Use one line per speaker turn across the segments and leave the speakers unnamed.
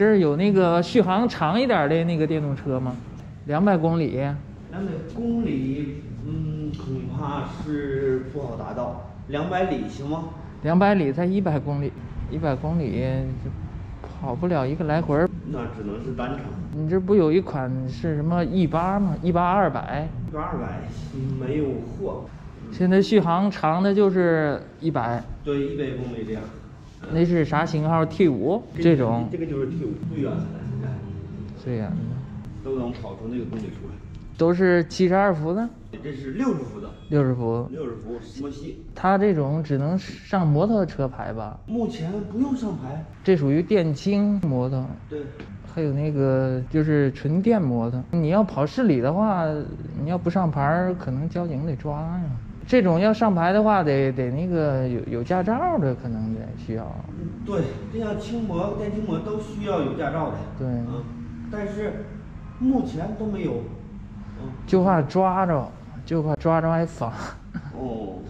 这儿有那个续航长一点的那个电动车吗？两百公里，
两百公里，嗯，恐怕是不好达到。两百里行吗？
两百里才一百公里，一百公里就跑不了一个来回儿。
那只能是单程。
你这不有一款是什么 E 八吗？E 八二百
，E 八二百没有货。
现在续航长的就是一百，
对，一百公里这样。
那是啥型号？T 五这种
这个就是 T 五，最远的，现在
最远的
都能跑出那个公里数来。
都是七十二伏的，
这是六十伏的，
六十伏。
六十伏摩西。
它这种只能上摩托车牌吧？
目前不用上牌。
这属于电轻摩托。
对。
还有那个就是纯电摩托，你要跑市里的话，你要不上牌，可能交警得抓呀。这种要上牌的话，得得那个有有驾照的，可能得需要。
对，这样轻摩、电轻摩都需要有驾照的。
对。
嗯，但是目前都没有。
嗯。就怕抓着，就怕抓着挨罚。
哦。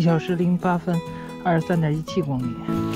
一小时零八分，二十三点一七公里。